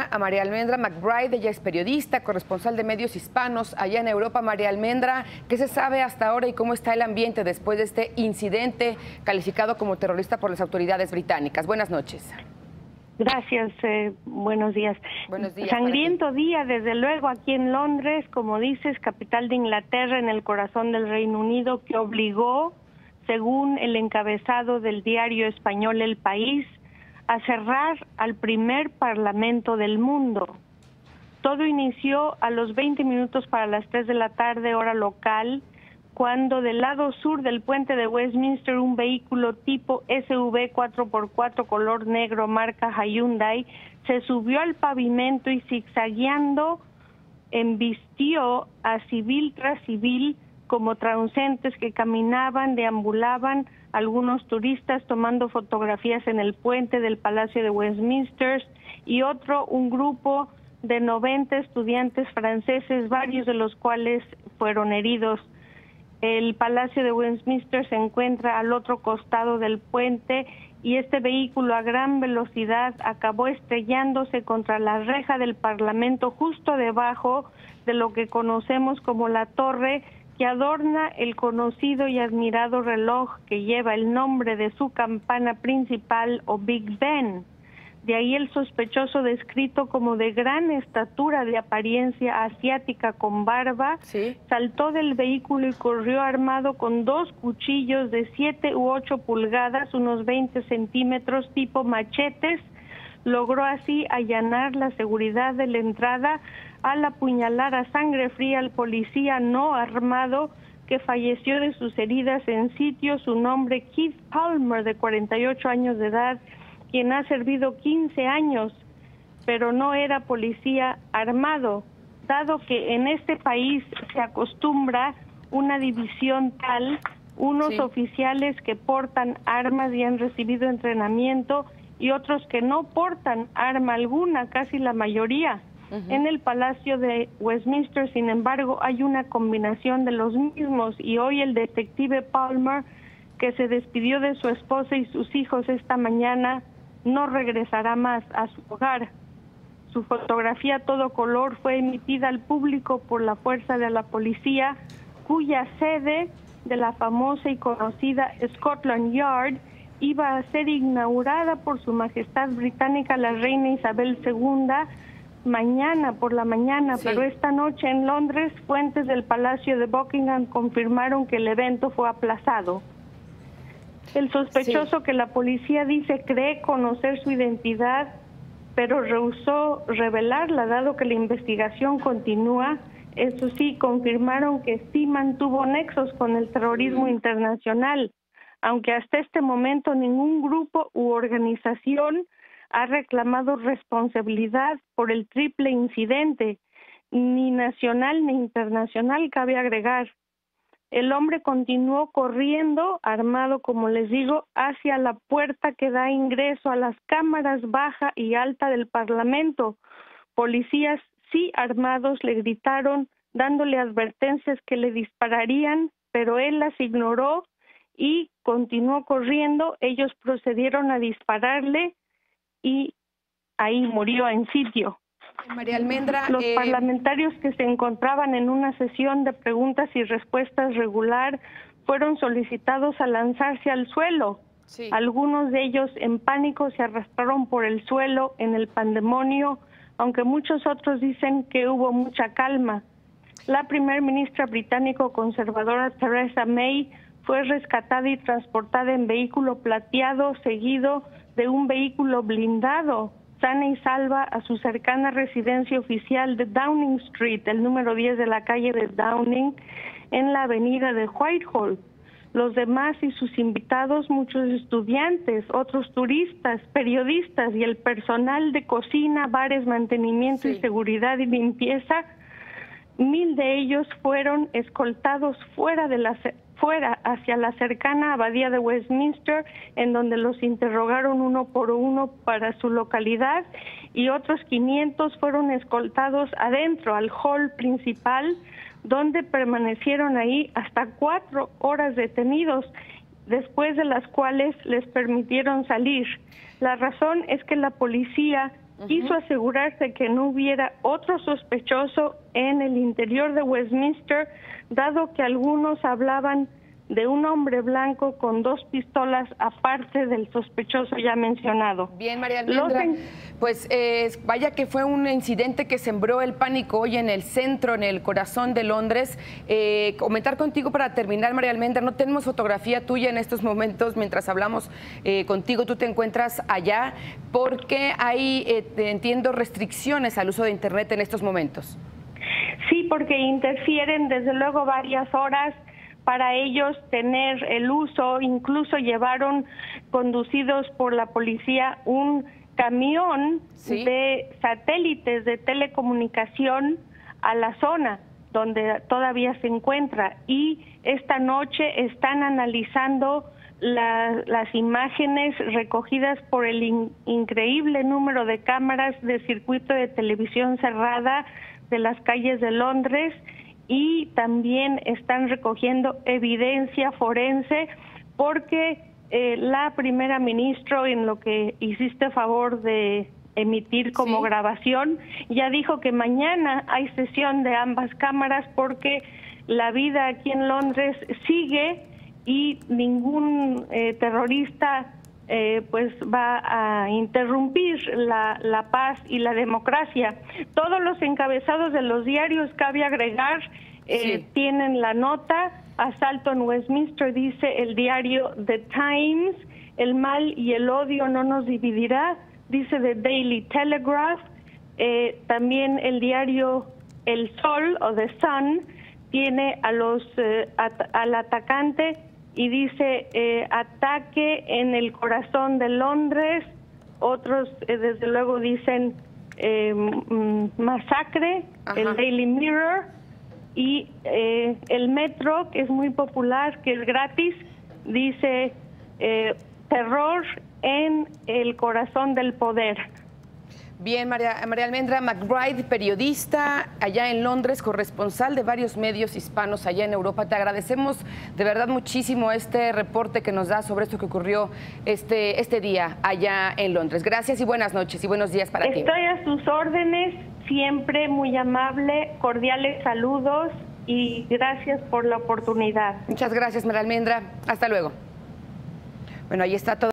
a María Almendra McBride, ella es periodista, corresponsal de medios hispanos allá en Europa. María Almendra, ¿qué se sabe hasta ahora y cómo está el ambiente después de este incidente calificado como terrorista por las autoridades británicas? Buenas noches. Gracias, eh, buenos días. Buenos días. Sangriento día, desde luego, aquí en Londres, como dices, capital de Inglaterra, en el corazón del Reino Unido, que obligó, según el encabezado del diario español El País, a cerrar al primer parlamento del mundo. Todo inició a los 20 minutos para las 3 de la tarde, hora local, cuando del lado sur del puente de Westminster un vehículo tipo SUV 4x4 color negro marca Hyundai se subió al pavimento y zigzagueando embistió a civil tras civil como transeúntes que caminaban, deambulaban, algunos turistas tomando fotografías en el puente del Palacio de Westminster y otro, un grupo de 90 estudiantes franceses, varios de los cuales fueron heridos. El Palacio de Westminster se encuentra al otro costado del puente y este vehículo a gran velocidad acabó estrellándose contra la reja del Parlamento justo debajo de lo que conocemos como la torre que adorna el conocido y admirado reloj que lleva el nombre de su campana principal o Big Ben. De ahí el sospechoso descrito como de gran estatura de apariencia asiática con barba, saltó del vehículo y corrió armado con dos cuchillos de 7 u 8 pulgadas, unos 20 centímetros tipo machetes, logró así allanar la seguridad de la entrada al apuñalar a sangre fría al policía no armado que falleció de sus heridas en sitio, su nombre Keith Palmer, de 48 años de edad, quien ha servido 15 años, pero no era policía armado, dado que en este país se acostumbra una división tal, unos oficiales que portan armas y han recibido entrenamiento y otros que no portan arma alguna, casi la mayoría. En el Palacio de Westminster, sin embargo, hay una combinación de los mismos y hoy el detective Palmer, que se despidió de su esposa y sus hijos esta mañana, no regresará más a su hogar. Su fotografía a todo color fue emitida al público por la fuerza de la policía, cuya sede de la famosa y conocida Scotland Yard iba a ser inaugurada por Su Majestad Británica la Reina Isabel II mañana por la mañana, pero esta noche en Londres fuentes del Palacio de Buckingham confirmaron que el evento fue aplazado. El sospechoso que la policía dice cree conocer su identidad, pero rehusó revelarla dado que la investigación continúa. Eso sí, confirmaron que sí mantuvo nexos con el terrorismo internacional, aunque hasta este momento ningún grupo u organización ha reclamado responsabilidad por el triple incidente, ni nacional ni internacional, cabe agregar. El hombre continuó corriendo, armado, como les digo, hacia la puerta que da ingreso a las cámaras baja y alta del Parlamento. Policías, sí armados, le gritaron, dándole advertencias que le dispararían, pero él las ignoró y continuó corriendo. Ellos procedieron a dispararle y ahí murió en sitio. María Almendra. Los eh, parlamentarios que se encontraban en una sesión de preguntas y respuestas regular fueron solicitados a lanzarse al suelo. Algunos de ellos en pánico se arrastraron por el suelo en el pandemonio, aunque muchos otros dicen que hubo mucha calma. La primer ministra británico conservadora Theresa May fue rescatada y transportada en vehículo plateado seguido de un vehículo blindado sana y salva a su cercana residencia oficial de Downing Street, el número 10 de la calle de Downing, en la avenida de Whitehall. Los demás y sus invitados, muchos estudiantes, otros turistas, periodistas y el personal de cocina, bares, mantenimiento y seguridad y limpieza, mil de ellos fueron escoltados fuera de la fuera hacia la cercana abadía de Westminster, en donde los interrogaron uno por uno para su localidad y otros 500 fueron escoltados adentro al hall principal, donde permanecieron ahí hasta cuatro horas detenidos, después de las cuales les permitieron salir. La razón es que la policía quiso asegurarse que no hubiera otro sospechoso en el interior de Westminster, dado que algunos hablaban de un hombre blanco con dos pistolas aparte del sospechoso ya mencionado. Bien, María Almendra, pues eh, vaya que fue un incidente que sembró el pánico hoy en el centro, en el corazón de Londres. Eh, comentar contigo para terminar, María Almendra, no tenemos fotografía tuya en estos momentos mientras hablamos eh, contigo, tú te encuentras allá, porque hay, entiendo, restricciones al uso de Internet en estos momentos. Sí, porque interfieren desde luego varias horas para ellos tener el uso, incluso llevaron conducidos por la policía un camión de satélites de telecomunicación a la zona donde todavía se encuentra. Y esta noche están analizando las imágenes recogidas por el increíble número de cámaras de circuito de televisión cerrada de las calles de Londres y también están recogiendo evidencia forense porque eh, la primera ministra, en lo que hiciste favor de emitir como grabación, ya dijo que mañana hay sesión de ambas cámaras porque la vida aquí en Londres sigue y ningún eh, terrorista eh, pues va a interrumpir la, la, paz y la democracia. Todos los encabezados de los diarios, cabe agregar, eh, tienen la nota, asalto en Westminster, dice el diario The Times, el mal y el odio no nos dividirá, dice The Daily Telegraph, eh, también el diario El Sol o The Sun tiene a los, al atacante y dice eh, ataque en el corazón de Londres, otros eh, desde luego dicen eh, mm, masacre, el Daily Mirror y el Metro, que es muy popular, que es gratis, dice terror en el corazón del poder. Bien, María, María Almendra McBride, periodista allá en Londres, corresponsal de varios medios hispanos allá en Europa. Te agradecemos de verdad muchísimo este reporte que nos da sobre esto que ocurrió este, este día allá en Londres. Gracias y buenas noches y buenos días para ti. Estoy a sus órdenes, siempre muy amable, cordiales saludos y gracias por la oportunidad. Muchas gracias, María Almendra. Hasta luego. Bueno, ahí está todo.